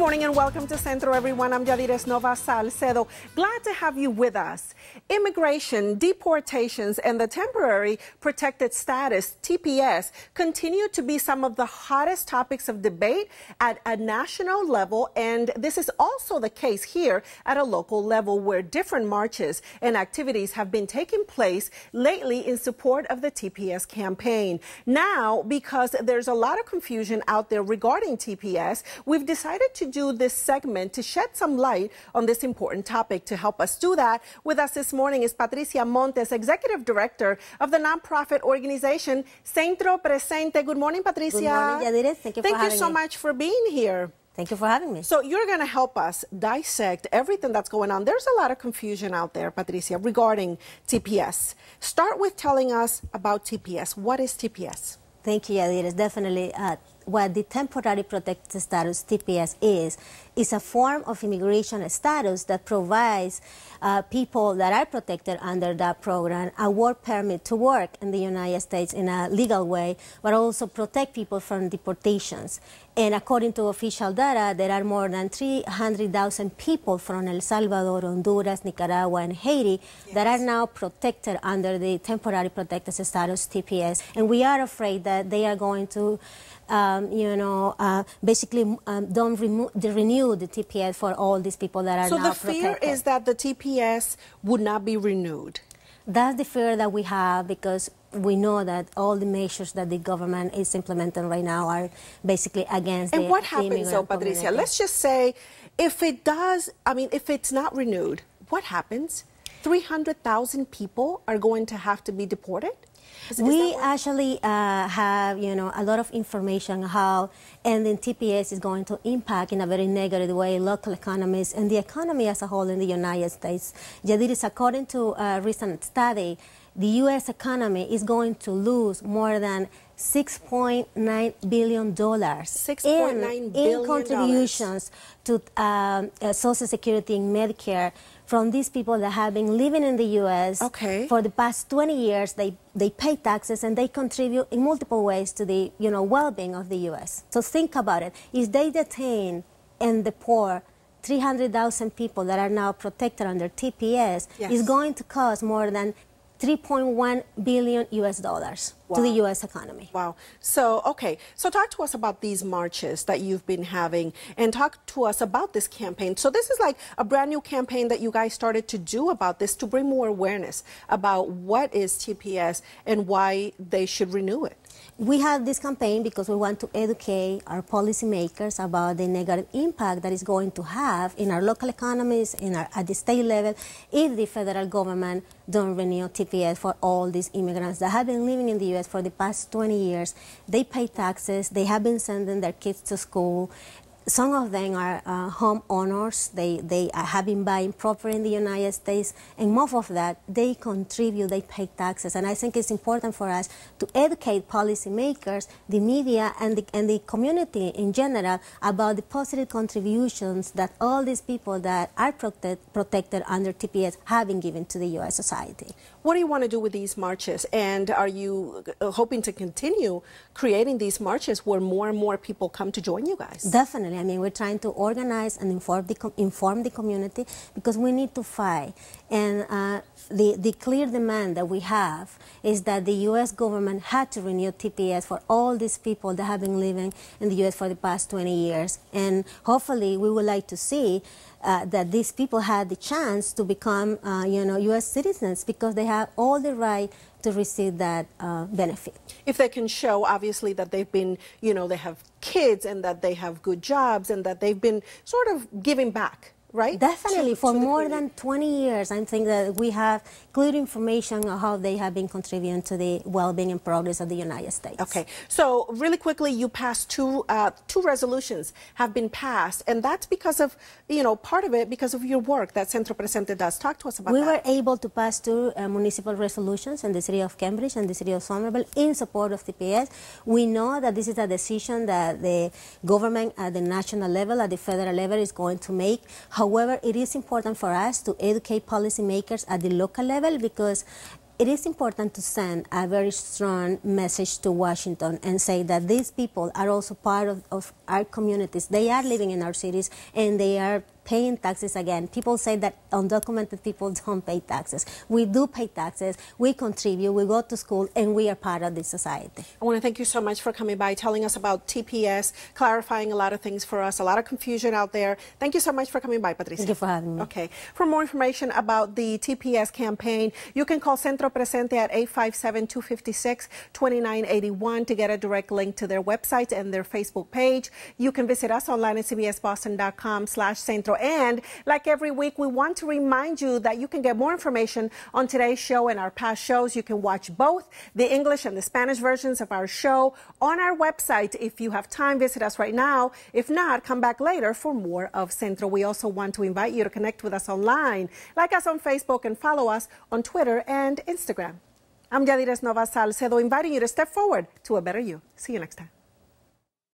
morning and welcome to Centro, everyone. I'm Yadires Nova Salcedo. Glad to have you with us. Immigration, deportations, and the temporary protected status, TPS, continue to be some of the hottest topics of debate at a national level, and this is also the case here at a local level where different marches and activities have been taking place lately in support of the TPS campaign. Now, because there's a lot of confusion out there regarding TPS, we've decided to do this segment to shed some light on this important topic. To help us do that, with us this morning is Patricia Montes, Executive Director of the nonprofit organization Centro Presente. Good morning, Patricia. Good morning, Yadira. Thank you Thank you so me. much for being here. Thank you for having me. So you're going to help us dissect everything that's going on. There's a lot of confusion out there, Patricia, regarding TPS. Start with telling us about TPS. What is TPS? Thank you, Yadira. Definitely, uh, what the temporary protected status (TPS) is is a form of immigration status that provides uh, people that are protected under that program a work permit to work in the United States in a legal way, but also protect people from deportations. And according to official data, there are more than 300,000 people from El Salvador, Honduras, Nicaragua, and Haiti that are now protected under the temporary protected status (TPS). And we are afraid that they are going to um, you know, uh, basically um, don't renew the TPS for all these people that are So the fear protected. is that the TPS would not be renewed. That's the fear that we have because we know that all the measures that the government is implementing right now are basically against And the what happens, though, Patricia? community. Let's just say if it does, I mean, if it's not renewed, what happens? 300,000 people are going to have to be deported? Is- is we actually uh, have, you know, a lot of information how ending TPS is going to impact in a very negative way local economies and the economy as a whole in the United States. Yadires, according to a recent study, the U.S. economy is going to lose more than $6.9 billion $6.9 in, billion in contributions to um, uh, Social Security and Medicare from these people that have been living in the U.S. Okay. for the past 20 years. They, they pay taxes and they contribute in multiple ways to the you know, well-being of the U.S. So think about it. If they detain and deport 300,000 people that are now protected under TPS, Yes. it's going to cost more than 3.1 billion U.S. dollars to the U.S. economy. Wow. So, okay. So, talk to us about these marches that you've been having and talk to us about this campaign. So, this is like a brand new campaign that you guys started to do about this to bring more awareness about what is TPS and why they should renew it. We have this campaign because we want to educate our policymakers about the negative impact that is going to have in our local economies, in our, at the state level, if the federal government don't renew TPS for all these immigrants that have been living in the U.S. for the past 20 years. They pay taxes. They have been sending their kids to school. Some of them are uh, home owners. They, they have been buying property in the United States, and most of that, they contribute, they pay taxes. And I think it's important for us to educate policymakers, the media, and the, and the community in general about the positive contributions that all these people that are protect, protected under TPS have been given to the U.S. society. What do you want to do with these marches? And are you uh, hoping to continue creating these marches where more and more people come to join you guys? Definitely. I mean, we're trying to organize and inform the, inform the community because we need to fight. And uh, the, the clear demand that we have is that the U.S. government had to renew TPS for all these people that have been living in the U.S. for the past 20 years. And hopefully, we would like to see uh, that these people had the chance to become, uh, you know, U.S. citizens because they have all the right to receive that uh, benefit. if they can show obviously that they've been you know they have kids and that they have good jobs and that they've been sort of giving back right Definitely, To- for to more than 20 years, I think that we have clear information on how they have been contributing to the well-being and progress of the United States. Okay, so really quickly, you passed two uh, two resolutions have been passed, and that's because of you know part of it because of your work that Centro Presente does. Talk to us about We that. were able to pass two uh, municipal resolutions in the city of Cambridge and the city of Somerville in support of TPS. We know that this is a decision that the government at the national level, at the federal level, is going to make. However, it is important for us to educate policymakers at the local level because it is important to send a very strong message to Washington and say that these people are also part of, of our communities. They are living in our cities and they are paying taxes again. People say that undocumented people don't pay taxes. We do pay taxes, we contribute, we go to school, and we are part of this society. I want to thank you so much for coming by, telling us about TPS, clarifying a lot of things for us, a lot of confusion out there. Thank you so much for coming by, Patricia. Thank you for having me. Okay. For more information about the TPS campaign, you can call Centro Presente at 857-256-2981 to get a direct link to their website and their Facebook page. You can visit us online at cbsboston.com slash centro and like every week, we want to remind you that you can get more information on today's show and our past shows. You can watch both the English and the Spanish versions of our show on our website. If you have time, visit us right now. If not, come back later for more of Centro. We also want to invite you to connect with us online. Like us on Facebook and follow us on Twitter and Instagram. I'm Yadires Nova Salcedo, inviting you to step forward to a better you. See you next time.